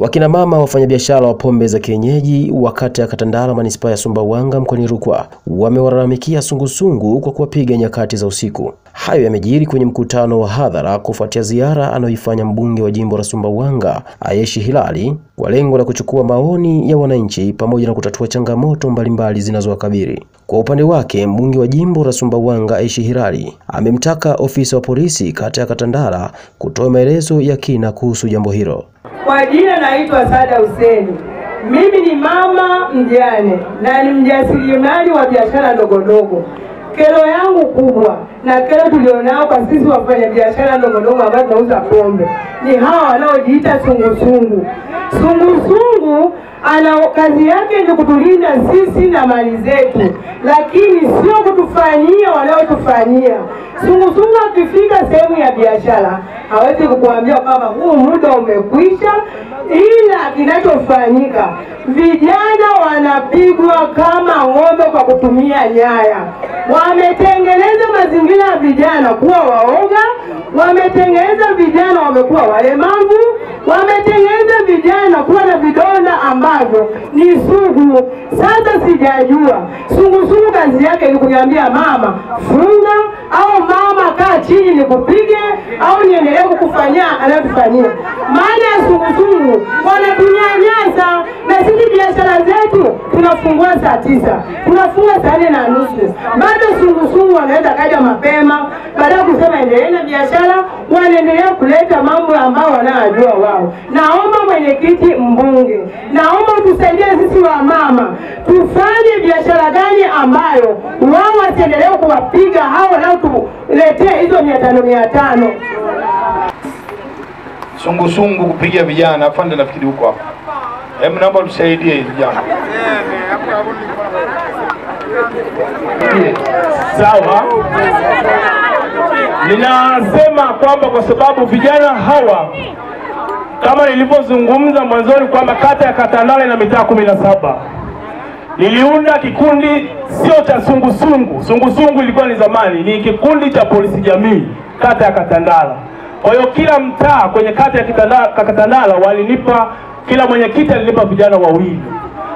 Wakina mama wafanyabiashara wa pombe za kienyeji wa kata ya Katandala manispaa ya Sumbawanga mkoani Rukwa wamewalalamikia sungusungu kwa kuwapiga nyakati za usiku. Hayo yamejiri kwenye mkutano wa hadhara kufuatia ziara anayoifanya mbunge wa jimbo la Sumbawanga Ayeshi Hilali kwa lengo la kuchukua maoni ya wananchi pamoja na kutatua changamoto mbalimbali zinazowakabili. Kwa upande wake, mbunge wa jimbo la Sumbawanga Ayeshi Hilali amemtaka ofisa wa polisi kata ya Katandala kutoa maelezo ya kina kuhusu jambo hilo. Kwa jina naitwa Sada Huseni. Mimi ni mama mjane na ni mjasiriamali wa biashara ndogondogo ndogo. Kero yangu kubwa na kero tulionao kwa sisi wafanya biashara ndogo ndogo ambao tunauza pombe ni hawa wanaojiita sungusungu. Sungusungu ana kazi yake ni kutulinda sisi na mali zetu, lakini sio kutufanyia wanaotufanyia. Sungusungu akifika sehemu ya biashara hawezi kukuambia kwamba huu muda umekwisha, ila kinachofanyika vijana wanapigwa kama ng'ombe kwa kutumia nyaya. Wametengeneza mazingira ya vijana kuwa waoga, wametengeneza vijana wamekuwa walemavu, wametengeneza vijana kuwa na vidonda ambavyo ni sugu. Sasa sijajua sungusungu kazi yake ni kuniambia mama funga, au mama kaa chini nikupige, au kufanya anayotufanyia. Maana ya sungusungu wanatunyanyasa, na sisi biashara zetu tunafungua saa tisa, tunafunga saa nne na nusu, bado sungusungu wanaweza kaja mapema, baada ya kusema endelee na biashara, wanaendelea kuleta mambo ambayo wanayajua wao. Naomba mwenyekiti, mbunge, naomba utusaidie sisi wa mama. Tufanye biashara gani ambayo wao wasiendelee kuwapiga hao wanaotuletea hizo mia tano mia tano sungusungu kupigia vijana. Afande, nafikiri huko hapo. Hebu naomba tusaidie hili jambo. Sawa, ninasema kwamba kwa sababu vijana hawa kama nilivyozungumza mwanzoni kwamba kata ya Katandala na mitaa kumi na saba niliunda kikundi sio cha sungusungu. Sungusungu ilikuwa ni zamani, ni kikundi cha polisi jamii kata ya Katandala. Kwa hiyo kila mtaa kwenye kata ya Katandala, Katandala walinipa, kila mwenyekiti alinipa vijana wawili.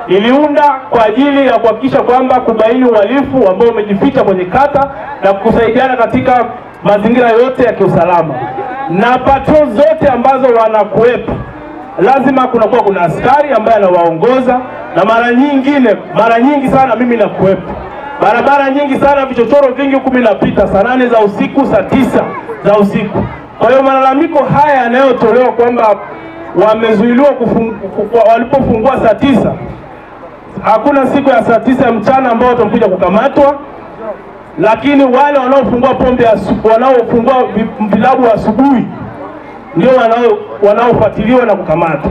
iliunda kwa ajili ya kuhakikisha kwamba kubaini uhalifu ambao umejificha kwenye kata na kusaidiana katika mazingira yote ya kiusalama, na patrol zote ambazo wanakuwepo lazima kunakuwa kuna askari ambaye anawaongoza, na mara nyingine, mara nyingi sana mimi nakuwepo barabara nyingi sana, vichochoro vingi huku mimi napita saa nane za usiku, saa tisa za usiku. Kwa hiyo malalamiko haya yanayotolewa kwamba wamezuiliwa walipofungua saa tisa, hakuna siku ya saa tisa mchana ambao watakuja kukamatwa, lakini wale wanaofungua pombe wanaofungua vilabu asubuhi ndio wanaofuatiliwa na kukamatwa.